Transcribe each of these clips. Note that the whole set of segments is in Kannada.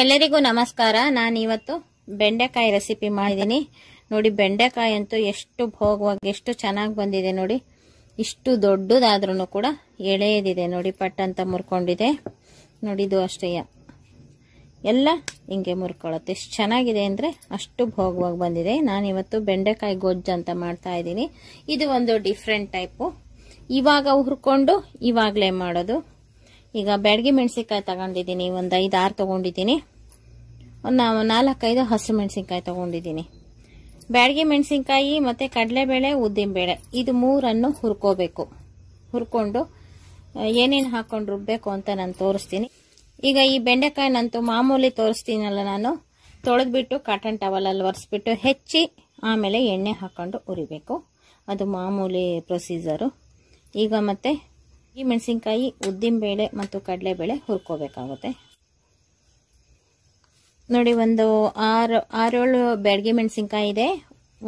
ಎಲ್ಲರಿಗೂ ನಮಸ್ಕಾರ. ನಾನು ಇವತ್ತು ಬೆಂಡೆಕಾಯಿ ರೆಸಿಪಿ ಮಾಡಿದ್ದೀನಿ. ನೋಡಿ, ಬೆಂಡೆಕಾಯಿ ಅಂತೂ ಎಷ್ಟು ಭೋಗವಾಗಿ, ಎಷ್ಟು ಚೆನ್ನಾಗಿ ಬಂದಿದೆ ನೋಡಿ. ಇಷ್ಟು ದೊಡ್ಡದಾದ್ರೂ ಕೂಡ ಎಳೆಯದಿದೆ ನೋಡಿ, ಪಟ್ ಅಂತ ಮುರ್ಕೊಂಡಿದೆ. ನೋಡಿ, ಇದು ಅಷ್ಟೇ. ಎಲ್ಲ ಹಿಂಗೆ ಮುರ್ಕೊಳ್ಳುತ್ತೆ. ಎಷ್ಟು ಚೆನ್ನಾಗಿದೆ ಅಂದರೆ ಅಷ್ಟು ಭೋಗವಾಗಿ ಬಂದಿದೆ. ನಾನಿವತ್ತು ಬೆಂಡೆಕಾಯಿ ಗೊಜ್ಜು ಅಂತ ಮಾಡ್ತಾ ಇದ್ದೀನಿ. ಇದು ಒಂದು ಡಿಫ್ರೆಂಟ್ ಟೈಪು ಇವಾಗ ಹುರ್ಕೊಂಡು ಇವಾಗಲೇ ಮಾಡೋದು. ಈಗ ಬ್ಯಾಡ್ಗೆ ಮೆಣಸಿನ್ಕಾಯಿ ತಗೊಂಡಿದ್ದೀನಿ, ಒಂದು ಐದು ಆರು ತೊಗೊಂಡಿದ್ದೀನಿ. ಒಂದು ನಾಲ್ಕೈದು ಹಸಿರು ಮೆಣಸಿನ್ಕಾಯಿ ತೊಗೊಂಡಿದ್ದೀನಿ. ಬ್ಯಾಡಗಿ ಮೆಣಸಿನ್ಕಾಯಿ ಮತ್ತು ಕಡಲೆಬೇಳೆ, ಉದ್ದಿನಬೇಳೆ, ಇದು ಮೂರನ್ನು ಹುರ್ಕೋಬೇಕು. ಹುರ್ಕೊಂಡು ಏನೇನು ಹಾಕ್ಕೊಂಡು ರುಬ್ಬೇಕು ಅಂತ ನಾನು ತೋರಿಸ್ತೀನಿ. ಈಗ ಈ ಬೆಂಡೆಕಾಯಿನಂತೂ ಮಾಮೂಲಿ ತೋರಿಸ್ತೀನಲ್ಲ ನಾನು. ತೊಳೆದ್ಬಿಟ್ಟು ಕಾಟನ್ ಟವಲಲ್ಲಿ ಒರೆಸ್ಬಿಟ್ಟು ಹೆಚ್ಚಿ, ಆಮೇಲೆ ಎಣ್ಣೆ ಹಾಕ್ಕೊಂಡು ಉರಿಬೇಕು. ಅದು ಮಾಮೂಲಿ ಪ್ರೊಸೀಜರು ಈಗ ಮತ್ತೆ ಈ ಮೆಣಸಿನ್ಕಾಯಿ, ಉದ್ದಿನಬೇಳೆ ಮತ್ತು ಕಡಲೆಬೇಳೆ ಹುರ್ಕೋಬೇಕಾಗುತ್ತೆ. ನೋಡಿ, ಒಂದು ಆರು, ಆರೇಳು ಬೆಳಗ್ಗೆ ಮೆಣಸಿನ್ಕಾಯಿ ಇದೆ,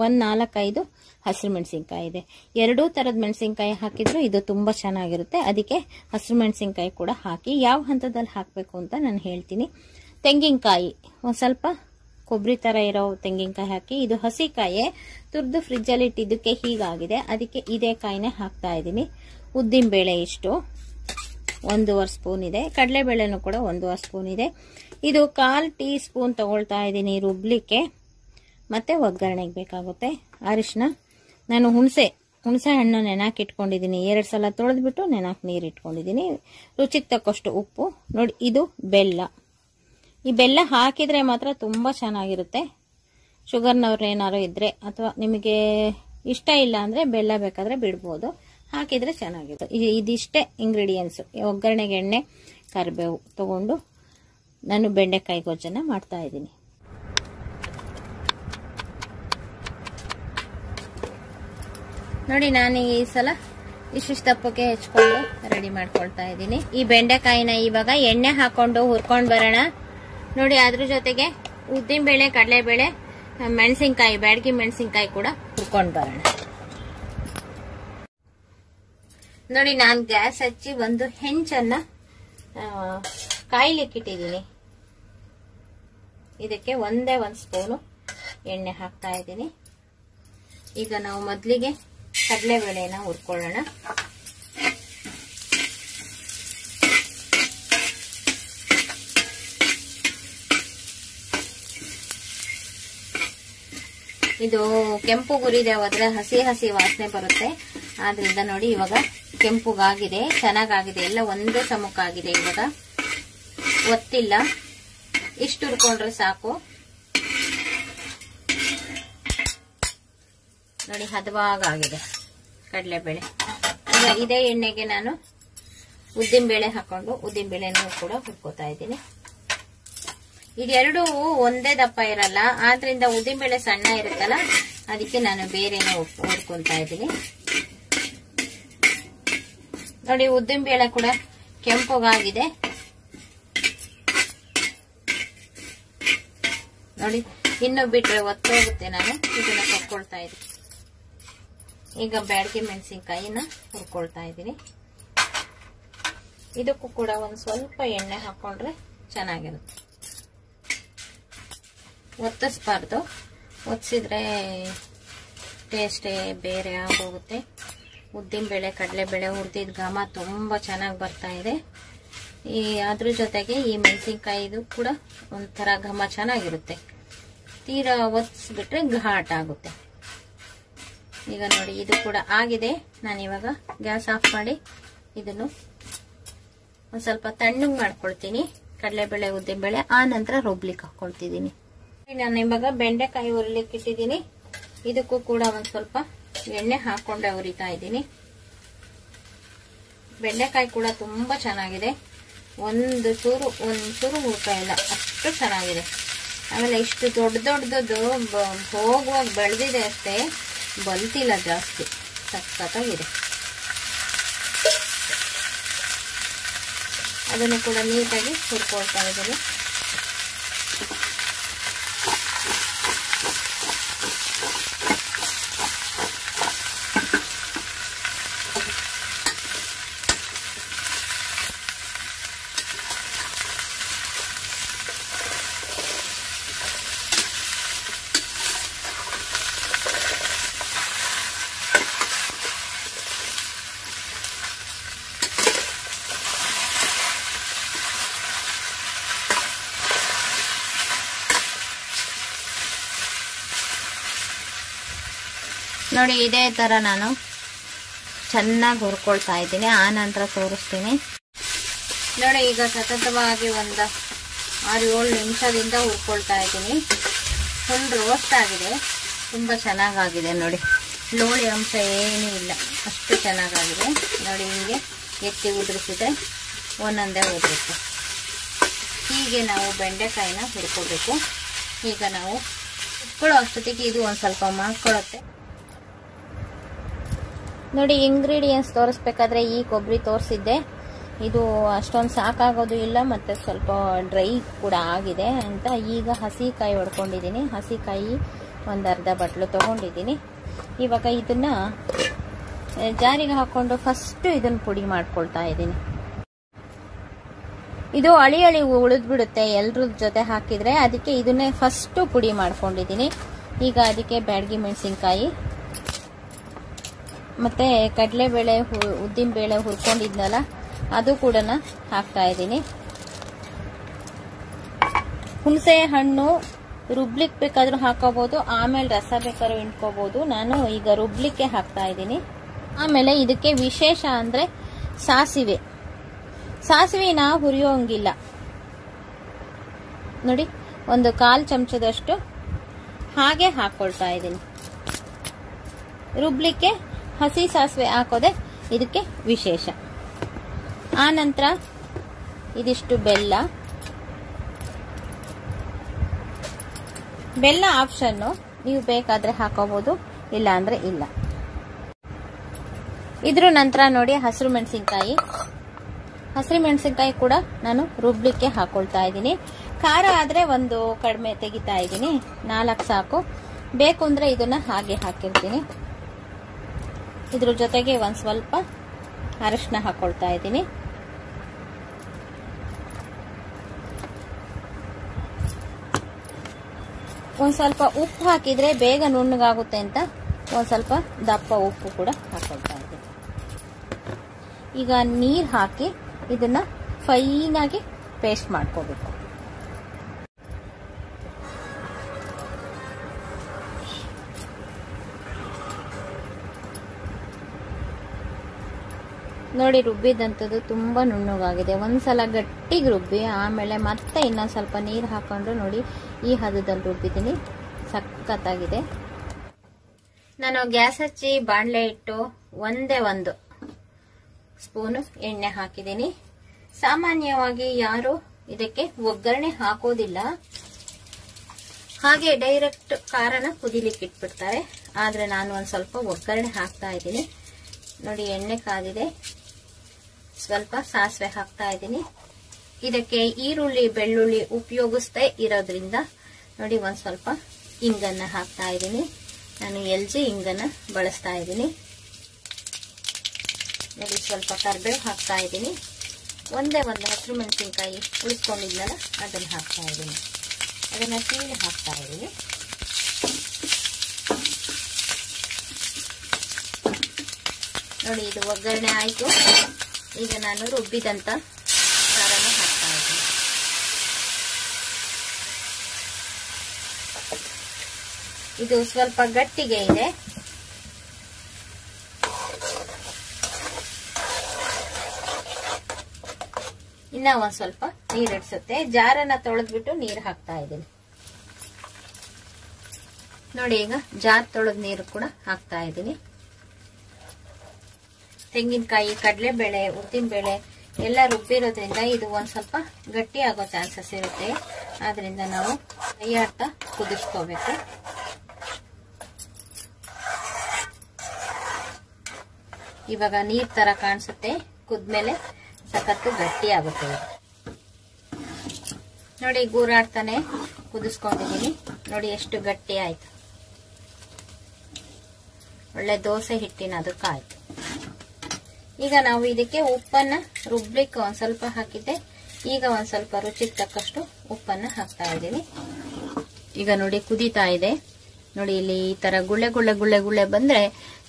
ಒಂದು ನಾಲ್ಕೈದು ಹಸಿರು ಮೆಣಸಿನ್ಕಾಯಿ ಇದೆ. ಎರಡೂ ಥರದ ಮೆಣಸಿನ್ಕಾಯಿ ಹಾಕಿದ್ರು ಇದು ತುಂಬ ಚೆನ್ನಾಗಿರುತ್ತೆ. ಅದಕ್ಕೆ ಹಸಿರು ಮೆಣಸಿನ್ಕಾಯಿ ಕೂಡ ಹಾಕಿ, ಯಾವ ಹಂತದಲ್ಲಿ ಹಾಕಬೇಕು ಅಂತ ನಾನು ಹೇಳ್ತೀನಿ. ತೆಂಗಿನಕಾಯಿ, ಒಂದು ಸ್ವಲ್ಪ ಕೊಬ್ಬರಿ ತರ ಇರೋ ತೆಂಗಿನಕಾಯಿ ಹಾಕಿ, ಇದು ಹಸಿಕಾಯೇ ತುರ್ದು ಫ್ರಿಜ್ಜಲ್ಲಿ ಇಟ್ಟಿದ್ದಕ್ಕೆ ಹೀಗಾಗಿದೆ. ಅದಕ್ಕೆ ಇದೇ ಕಾಯಿನೇ ಹಾಕ್ತಾ ಇದ್ದೀನಿ. ಉದ್ದಿನ ಬೇಳೆ ಇಷ್ಟು. ಒಂದೂವರೆ ಸ್ಪೂನ್ ಇದೆ. ಕಡಲೆಬೇಳೆನೂ ಕೂಡ ಒಂದೂವರೆ ಸ್ಪೂನ್ ಇದೆ. ಇದು ಕಾಲು ಟೀ ಸ್ಪೂನ್ ತಗೊಳ್ತಾ ಇದ್ದೀನಿ ರುಬ್ಲಿಕ್ಕೆ. ಮತ್ತು ಒಗ್ಗರಣೆಗೆ ಬೇಕಾಗುತ್ತೆ. ಅರಿಶಿನ ನಾನು ಹುಣಸೆ ಹುಣಸೆ ಹಣ್ಣು ನೆನಾಕಿ ಇಟ್ಕೊಂಡಿದ್ದೀನಿ. ಎರಡು ಸಲ ತೊಳೆದ್ಬಿಟ್ಟು ನೆನಾಕಿ ನೀರು ಇಟ್ಕೊಂಡಿದ್ದೀನಿ. ರುಚಿಗೆ ತಕ್ಕಷ್ಟು ಉಪ್ಪು. ನೋಡಿ, ಇದು ಬೆಲ್ಲ. ಈ ಬೆಲ್ಲ ಹಾಕಿದರೆ ಮಾತ್ರ ತುಂಬ ಚೆನ್ನಾಗಿರುತ್ತೆ. ಶುಗರ್ನವ್ರು ಏನಾದ್ರು ಇದ್ದರೆ ಅಥವಾ ನಿಮಗೆ ಇಷ್ಟ ಇಲ್ಲ ಅಂದರೆ ಬೆಲ್ಲ ಬೇಕಾದರೆ ಬಿಡ್ಬೋದು. ಹಾಕಿದರೆ ಚೆನ್ನಾಗಿರುತ್ತೆ. ಇದಿಷ್ಟೇ ಇಂಗ್ರೀಡಿಯೆಂಟ್ಸು ಒಗ್ಗರಣೆಗೆ ಎಣ್ಣೆ, ಕರಿಬೇವು ತಗೊಂಡು ನಾನು ಬೆಂಡೆಕಾಯಿ ಗೊಜ್ಜನ್ನು ಮಾಡ್ತಾ ಇದ್ದೀನಿ. ನೋಡಿ ನಾನು ಈ ಸಲ ಇಷ್ಟಿಷ್ಟು ತಪ್ಪಕ್ಕೆ ಹೆಚ್ಕೊಂಡು ರೆಡಿ ಮಾಡ್ಕೊಳ್ತಾ ಇದ್ದೀನಿ. ಈ ಬೆಂಡೆಕಾಯಿನ ಇವಾಗ ಎಣ್ಣೆ ಹಾಕೊಂಡು ಹುರ್ಕೊಂಡು ಬರೋಣ. ನೋಡಿ, ಅದ್ರ ಜೊತೆಗೆ ಉದ್ದಿನ ಬೇಳೆ, ಕಡಲೆ ಬೇಳೆ, ಮೆಣಸಿನ್ಕಾಯಿ, ಬ್ಯಾಡಗಿ ಮೆಣಸಿನ್ಕಾಯಿ ಕೂಡ ಹುರ್ಕೊಂಡು ಬರೋಣ. ನೋಡಿ, ನಾನು ಗ್ಯಾಸ್ ಹಚ್ಚಿ ಒಂದು ಹೆಂಚನ್ನ ಕಾಯ್ಲಿಕ್ಕಿಟ್ಟಿದ್ದೀನಿ ಇದಕ್ಕೆ ಒಂದೇ ಒಂದು ಸ್ಪೂನು ಎಣ್ಣೆ ಹಾಕ್ತಾ ಇದ್ದೀನಿ. ಈಗ ನಾವು ಮೊದಲಿಗೆ ಕಡಲೆಬೇಳೆನ ಹುರ್ಕೊಳ್ಳೋಣ. ಇದು ಕೆಂಪು ಗುರಿದೆ ಹೋದ್ರೆ ಹಸಿ ಹಸಿ ವಾಸನೆ ಬರುತ್ತೆ. ಆದ್ರಿಂದ ನೋಡಿ ಇವಾಗ ಕೆಂಪುಗಾಗಿದೆ, ಚೆನ್ನಾಗಾಗಿದೆ, ಎಲ್ಲ ಒಂದೇ ಸಮಕ್ಕಾಗಿದೆ ಇವಾಗ. ಒತ್ತಿಲ್ಲ. ಇಷ್ಟು ಹುರ್ಕೊಂಡ್ರೆ ಸಾಕು. ನೋಡಿ ಹದವಾಗಿದೆ ಕಡಲೆಬೇಳೆ. ಈಗ ಇದೇ ಎಣ್ಣೆಗೆ ನಾನು ಉದ್ದಿನ ಬೇಳೆ ಹಾಕೊಂಡು ಉದ್ದಿನ ಬೇಳೆನೂ ಕೂಡ ಹುರ್ಕೋತಾ ಇದ್ದೀನಿ. ಇದೆರಡು ಒಂದೇ ದಪ್ಪ ಇರಲ್ಲ, ಆದ್ರಿಂದ ಉದ್ದಿನಬೇಳೆ ಸಣ್ಣ ಇರುತ್ತಲ್ಲ, ಅದಕ್ಕೆ ನಾನು ಬೇರೆನೆ ಹುರ್ಕೊಂತಾ ಇದ್ದೀನಿ. ನೋಡಿ ಉದ್ದಿನಬೇಳೆ ಕೂಡ ಕೆಂಪುಗಾಗಿದೆ. ನೋಡಿ, ಇನ್ನು ಬಿಟ್ರೆ ಒತ್ತೋಗುತ್ತೆ ನಾನು, ಇದನ್ನ ಕೊಟ್ಕೊಳ್ತಾ ಇದ್ದೀನಿ. ಈಗ ಬ್ಯಾಡಿಗೆ ಮೆಣಸಿನ್ಕಾಯಿನ ಹುರ್ಕೊಳ್ತಾ ಇದ್ದೀನಿ. ಇದಕ್ಕೂ ಕೂಡ ಒಂದು ಸ್ವಲ್ಪ ಎಣ್ಣೆ ಹಾಕೊಂಡ್ರೆ ಚೆನ್ನಾಗಿರುತ್ತೆ. ಒತ್ತಿಸ್ಬಾರ್ದು. ಒತ್ತಿಸಿದ್ರೆ ಟೇಸ್ಟೇ ಬೇರೆ ಆಗೋಗುತ್ತೆ. ಉದ್ದಿನಬೇಳೆ ಕಡಲೆಬೇಳೆ ಹುರಿದಿದ್ದ ಘಮ ತುಂಬ ಚೆನ್ನಾಗಿ ಬರ್ತಾ ಇದೆ. ಈ ಅದ್ರ ಜೊತೆಗೆ ಈ ಮೆಣಸಿನ್ಕಾಯಿದು ಕೂಡ ಒಂಥರ ಘಮ ಚೆನ್ನಾಗಿರುತ್ತೆ. ತೀರಾ ಒತ್ತಿಸ್ಬಿಟ್ರೆ ಘಾಟ್ ಆಗುತ್ತೆ. ಈಗ ನೋಡಿ, ಇದು ಕೂಡ ಆಗಿದೆ. ನಾನು ಇವಾಗ ಗ್ಯಾಸ್ ಆಫ್ ಮಾಡಿ ಇದನ್ನು ಒಂದು ಸ್ವಲ್ಪ ತಣ್ಣಗೆ ಮಾಡ್ಕೊಳ್ತೀನಿ. ಕಡಲೆಬೇಳೆ ಉದ್ದಿನಬೇಳೆ ಆ ನಂತರ ರುಬ್ಲಿಕ್ಕೆ ಹಾಕೊಳ್ತಿದ್ದೀನಿ. ನಾನು ಇವಾಗ ಬೆಂಡೆಕಾಯಿ ಹುರಿಲಿಕ್ಕೆ ಇಟ್ಟಿದ್ದೀನಿ. ಇದಕ್ಕೂ ಕೂಡ ಒಂದ್ ಸ್ವಲ್ಪ ಎಣ್ಣೆ ಹಾಕೊಂಡೆ ಹುರಿತಾ ಇದ್ದೀನಿ. ಬೆಂಡೆಕಾಯಿ ಕೂಡ ತುಂಬಾ ಚೆನ್ನಾಗಿದೆ. ಒಂದು ಚೂರು ಒಂದು ಚೂರು ಹುಡ್ತಾ ಇಲ್ಲ, ಅಷ್ಟು ಚೆನ್ನಾಗಿದೆ. ಆಮೇಲೆ ಇಷ್ಟು ದೊಡ್ಡ ದೊಡ್ಡದು ಹೋಗುವಾಗ ಬೆಳೆದಿದೆ ಅಷ್ಟೇ, ಬಲ್ತಿಲ್ಲ ಜಾಸ್ತಿ, ಸಖತ್ತಾಗಿದೆ. ಅದನ್ನು ಕೂಡ ನೀಟಾಗಿ ಹುರ್ಕೊಳ್ತಾ ಇದ್ದೀನಿ. ನೋಡಿ, ಇದೇ ತರ ನಾನು ಚೆನ್ನಾಗಿ ಹುರ್ಕೊಳ್ತಾ ಇದ್ದೀನಿ. ಆ ನಂತರ ತೋರಿಸ್ತೀನಿ. ನೋಡಿ, ಈಗ ಸತತವಾಗಿ ಒಂದು ಆರು ಏಳು ನಿಮಿಷದಿಂದ ಹುರ್ಕೊಳ್ತಾ ಇದ್ದೀನಿ. ಫುಲ್ ರೋಸ್ಟ್ ಆಗಿದೆ. ತುಂಬ ಚೆನ್ನಾಗಾಗಿದೆ ನೋಡಿ. ಲೋಳಿ ಅಂಶ ಏನೂ ಇಲ್ಲ. ಅಷ್ಟು ಚೆನ್ನಾಗಾಗಿದೆ. ನೋಡಿ, ಹಿಂಗೆ ಎತ್ತಿ ಉದುರಿಸಿದೆ ಒಂದೊಂದೇ ಉದುರುತ್ತೆ. ಹೀಗೆ ನಾವು ಬೆಂಡೆಕಾಯಿನ ಹುಡ್ಕೋಬೇಕು ಈಗ ನಾವು ಹುಡ್ಕೊಳ್ಳೋ ಅಷ್ಟೊತ್ತಿಗೆ ಇದು ಒಂದು ಸ್ವಲ್ಪ ಮಾಡ್ಕೊಳ್ಳುತ್ತೆ. ನೋಡಿ ಇಂಗ್ರೀಡಿಯೆಂಟ್ಸ್ ತೋರಿಸ್ಬೇಕಾದ್ರೆ ಈ ಕೊಬ್ಬರಿ ತೋರಿಸಿದ್ದೆ. ಇದು ಅಷ್ಟೊಂದು ಸಾಕಾಗೋದು ಇಲ್ಲ, ಮತ್ತು ಸ್ವಲ್ಪ ಡ್ರೈ ಕೂಡ ಆಗಿದೆ ಅಂತ. ಈಗ ಹಸಿಕಾಯಿ ಹೊಡ್ಕೊಂಡಿದ್ದೀನಿ. ಹಸಿಕಾಯಿ ಒಂದು ಅರ್ಧ ಬಟ್ಲು ತೊಗೊಂಡಿದ್ದೀನಿ. ಇವಾಗ ಇದನ್ನು ಜಾರಿಗೆ ಹಾಕ್ಕೊಂಡು ಫಸ್ಟು ಇದನ್ನು ಪುಡಿ ಮಾಡ್ಕೊಳ್ತಾ ಇದ್ದೀನಿ. ಇದು ಅಳಿ ಅಳಿ ಉಳಿದ್ಬಿಡುತ್ತೆ. ಎಲ್ಲರ ಜೊತೆ ಹಾಕಿದರೆ ಅದಕ್ಕೆ ಇದನ್ನೇ ಫಸ್ಟು ಪುಡಿ ಮಾಡ್ಕೊಂಡಿದ್ದೀನಿ. ಈಗ ಅದಕ್ಕೆ ಬ್ಯಾಡಗಿ ಮೆಣಸಿನ್ಕಾಯಿ. ಮತ್ತೆ ಕಡಲೆಬೇಳೆ ಉದ್ದಿನ ಬೇಳೆ ಹುರ್ಕೊಂಡಿದ್ನಲ್ಲ, ಅದು ಕೂಡ ಹಾಕ್ತಾ ಇದ್ದೀನಿ. ಹುಣಸೆ ಹಣ್ಣು ರುಬ್ಲಿಕ್ ಬೇಕಾದ್ರೂ ಹಾಕೋಬಹುದು ಆಮೇಲೆ ರಸ ಬೇಕಾದ್ರೂ ಇಟ್ಕೋಬಹುದು ನಾನು ಈಗ ರುಬ್ಲಿಕ್ಕೆ ಹಾಕ್ತಾ ಇದ್ದೀನಿ. ಆಮೇಲೆ ಇದಕ್ಕೆ ವಿಶೇಷ ಅಂದ್ರೆ ಸಾಸಿವೆ. ಸಾಸಿವೆನ ಹುರಿಯೋಂಗಿಲ್ಲ. ನೋಡಿ, ಒಂದು ಕಾಲ್ ಚಮಚದಷ್ಟು ಹಾಗೆ ಹಾಕೊಳ್ತಾ ಇದ್ದೀನಿ. ರುಬ್ಲಿಕ್ಕೆ ಹಸಿ ಸಾಸಿವೆ ಹಾಕೋದೆ ಇದಕ್ಕೆ ವಿಶೇಷ. ಆನಂತರ ಇದಿಷ್ಟು ಬೆಲ್ಲ. ಬೆಲ್ಲ ಆಪ್ಷನ್ನು ನೀವು ಬೇಕಾದ್ರೆ ಹಾಕೋಬಹುದು ಇಲ್ಲ ಇಲ್ಲ. ಇದ್ರ ನಂತರ ನೋಡಿ ಹಸಿರು ಮೆಣಸಿನ್ಕಾಯಿ. ಹಸಿರು ಮೆಣಸಿನ್ಕಾಯಿ ಕೂಡ ನಾನು ರುಬ್ಲಿಕ್ಕೆ ಹಾಕೊಳ್ತಾ ಇದ್ದೀನಿ. ಖಾರ ಆದ್ರೆ ಒಂದು ಕಡಿಮೆ ತೆಗಿತಾ ಇದ್ದೀನಿ. ನಾಲ್ಕು ಸಾಕು. ಬೇಕು ಅಂದ್ರೆ ಇದನ್ನ ಹಾಗೆ ಹಾಕಿರ್ತೀನಿ. ಇದ್ರ ಜೊತೆಗೆ ಒಂದ್ ಸ್ವಲ್ಪ ಅರಶಿನ ಹಾಕೊಳ್ತಾ ಇದ್ದೀನಿ. ಒಂದ್ ಸ್ವಲ್ಪ ಉಪ್ಪು ಹಾಕಿದ್ರೆ ಬೇಗ ನುಣ್ಣಗಾಗುತ್ತೆ ಅಂತ ಒಂದ್ ಸ್ವಲ್ಪ ದಪ್ಪ ಉಪ್ಪು ಕೂಡ ಹಾಕೊಳ್ತಾ ಇದ್ದೀನಿ. ಈಗ ನೀರ್ ಹಾಕಿ ಇದನ್ನ ಫೈನ್ ಆಗಿ ಪೇಸ್ಟ್ ಮಾಡ್ಕೋಬೇಕು. ನೋಡಿ ರುಬ್ಬಿದಂಥದ್ದು ತುಂಬ ನುಣ್ಣಗಾಗಿದೆ. ಒಂದ್ಸಲ ಗಟ್ಟಿಗೆ ರುಬ್ಬಿ, ಆಮೇಲೆ ಮತ್ತೆ ಇನ್ನೊಂದು ಸ್ವಲ್ಪ ನೀರು ಹಾಕೊಂಡು ನೋಡಿ ಈ ಹದದಲ್ಲಿ ರುಬ್ಬಿದ್ದೀನಿ. ಸಖತ್ತಾಗಿದೆ. ನಾನು ಗ್ಯಾಸ್ ಹಚ್ಚಿ ಬಾಣಲೆ ಇಟ್ಟು ಒಂದೇ ಒಂದು ಸ್ಪೂನು ಎಣ್ಣೆ ಹಾಕಿದ್ದೀನಿ. ಸಾಮಾನ್ಯವಾಗಿ ಯಾರು ಇದಕ್ಕೆ ಒಗ್ಗರಣೆ ಹಾಕೋದಿಲ್ಲ. ಹಾಗೆ ಡೈರೆಕ್ಟ್ ಖಾರನ ಕುದಿಲಿಕ್ಕೆ ಇಟ್ಬಿಡ್ತಾರೆ. ಆದ್ರೆ ನಾನು ಒಂದ್ ಸ್ವಲ್ಪ ಒಗ್ಗರಣೆ ಹಾಕ್ತಾ ಇದ್ದೀನಿ. ನೋಡಿ ಎಣ್ಣೆ ಕಾದಿದೆ. ಸ್ವಲ್ಪ ಸಾಸಿವೆ ಹಾಕ್ತಾ ಇದ್ದೀನಿ. ಇದಕ್ಕೆ ಈರುಳ್ಳಿ, ಬೆಳ್ಳುಳ್ಳಿ ಉಪಯೋಗಿಸ್ತಾ ಇರೋದ್ರಿಂದ ನೋಡಿ ಒಂದು ಸ್ವಲ್ಪ ಇಂಗನ್ನು ಹಾಕ್ತಾ ಇದ್ದೀನಿ. ನಾನು ಎಲ್ ಜಿ ಇಂಗನ್ನ ಬಳಸ್ತಾ ಇದ್ದೀನಿ. ನೋಡಿ ಸ್ವಲ್ಪ ಕರ್ಬೇವು ಹಾಕ್ತಾ ಇದ್ದೀನಿ. ಒಂದೇ ಒಂದು ಹಸಿರು ಮೆಣಸಿನ್ಕಾಯಿ ಉಳಿಸ್ಕೊಂಡಿದ್ನಲ್ಲ, ಅದನ್ನು ಹಾಕ್ತಾ ಇದ್ದೀನಿ. ಅದನ್ನು ಸೀಳಿ ಹಾಕ್ತಾ ಇದ್ದೀನಿ. ನೋಡಿ ಇದು ಒಗ್ಗರಣೆ ಆಯಿತು. ಈಗ ನಾನು ರುಬ್ಬಿದಂತ ಖಾರನ ಹಾಕ್ತಾ ಇದ್ದೀನಿ. ಇದು ಸ್ವಲ್ಪ ಗಟ್ಟಿಗೆ ಇದೆ. ಇನ್ನ ಒಂದ್ ಸ್ವಲ್ಪ ನೀರ್ ಇಡ್ಸುತ್ತೆ. ಜಾರನ್ನ ತೊಳೆದ್ಬಿಟ್ಟು ನೀರ್ ಹಾಕ್ತಾ ಇದ್ದೀನಿ. ನೋಡಿ ಈಗ ಜಾರ್ ತೊಳೆದ್ ನೀರು ಕೂಡ ಹಾಕ್ತಾ ಇದ್ದೀನಿ. ತೆಂಗಿನಕಾಯಿ, ಕಡಲೆಬೇಳೆ, ಉದ್ದಿನಬೇಳೆ ಎಲ್ಲ ರುಬ್ಬಿರೋದ್ರಿಂದ ಇದು ಒಂದು ಸ್ವಲ್ಪ ಗಟ್ಟಿ ಆಗೋ ಚಾನ್ಸಸ್ ಇರುತ್ತೆ. ಆದ್ರಿಂದ ನಾವು ಕೈ ಆಡ್ತಾ ಕುದಿಸ್ಕೋಬೇಕು. ಇವಾಗ ನೀರ್ ತರ ಕಾಣಿಸುತ್ತೆ. ಕುದ್ಮೇಲೆ ಸಖತ್ತು ಗಟ್ಟಿ ಆಗುತ್ತೆ ನೋಡಿ, ಗೂರಾಡ್ತಾನೆ ಕುದಿಸ್ಕೊಂಡಿದೀನಿ. ನೋಡಿ, ಎಷ್ಟು ಗಟ್ಟಿ ಆಯ್ತು. ಒಳ್ಳೆ ದೋಸೆ ಹಿಟ್ಟಿನ ಅದಕ್ಕಾಯ್ತು ಈಗ ನಾವು ಇದಕ್ಕೆ ಉಪ್ಪನ್ನ ರುಬ್ಲಿಕ್ಕೆ ಒಂದ್ ಸ್ವಲ್ಪ ಹಾಕಿದ್ದೆ. ಈಗ ಒಂದ್ ಸ್ವಲ್ಪ ರುಚಿಗೆ ತಕ್ಕಷ್ಟು ಉಪ್ಪನ್ನ ಹಾಕ್ತಾ ಇದ್ದೀನಿ. ಈಗ ನೋಡಿ ಕುದೀತಾ ಇದೆ. ನೋಡಿ ಇಲ್ಲಿ ಈ ತರ ಗುಳ್ಳೆ ಗುಳ್ಳೆ ಗುಳ್ಳೆ ಗುಳ್ಳೆ ಬಂದ್ರೆ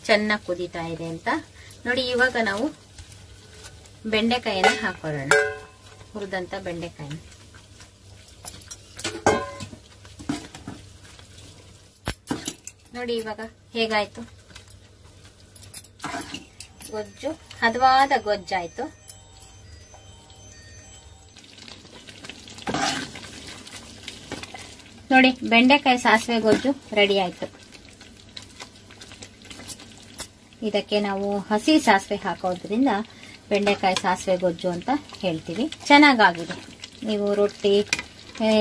ಚೆನ್ನಾಗಿ ಕುದೀತಾ ಇದೆ ಅಂತ. ನೋಡಿ ಇವಾಗ ನಾವು ಬೆಂಡೆಕಾಯಿನ ಹಾಕೊಳ್ಳೋಣ. ಹುರಿದಂತ ಬೆಂಡೆಕಾಯಿನ ನೋಡಿ ಇವಾಗ ಹೇಗಾಯ್ತು? ಗೊಜ್ಜು. ಹದವಾದ ಗೊಜ್ಜಾಯ್ತು. ನೋಡಿ, ಬೆಂಡೆಕಾಯಿ ಸಾಸಿವೆ ಗೊಜ್ಜು ರೆಡಿ ಆಯ್ತು. ಇದಕ್ಕೆ ನಾವು ಹಸಿ ಸಾಸಿವೆ ಹಾಕೋದ್ರಿಂದ ಬೆಂಡೆಕಾಯಿ ಸಾಸಿವೆ ಗೊಜ್ಜು ಅಂತ ಹೇಳ್ತೀವಿ. ಚೆನ್ನಾಗಾಗಿದೆ. ನೀವು ರೊಟ್ಟಿ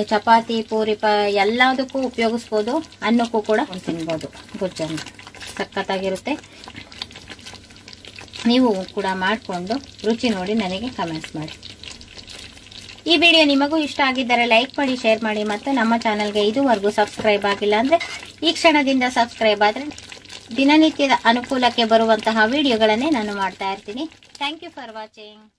ಚಪಾತಿ, ಪೂರಿ, ಪ, ಎಲ್ಲದಕ್ಕೂ ಉಪಯೋಗಿಸ್ಬೋದು, ಅನ್ನಕ್ಕೂ ಕೂಡ ತಿನ್ಬೋದು ಗೊಜ್ಜನ್ನು. ಸಖತ್ತಾಗಿರುತ್ತೆ. ನೀವು ಕೂಡ ಮಾಡಿಕೊಂಡು ರುಚಿ ನೋಡಿ ನನಗೆ ಕಮೆಂಟ್ಸ್ ಮಾಡಿ. ಈ ವಿಡಿಯೋ ನಿಮಗೂ ಇಷ್ಟ ಆಗಿದ್ದರೆ ಲೈಕ್ ಮಾಡಿ ಶೇರ್ ಮಾಡಿ ಮತ್ತು ನಮ್ಮ ಚಾನಲ್ಗೆ ಇದುವರೆಗೂ ಸಬ್ಸ್ಕ್ರೈಬ್ ಆಗಿಲ್ಲ ಅಂದರೆ ಈ ಕ್ಷಣದಿಂದ ಸಬ್ಸ್ಕ್ರೈಬ್ ಆದರೆ ದಿನನಿತ್ಯದ ಅನುಕೂಲಕ್ಕೆ ಬರುವಂತಹ ವಿಡಿಯೋಗಳನ್ನೇ ನಾನು ಮಾಡ್ತಾ ಇರ್ತೀನಿ. Thank you for watching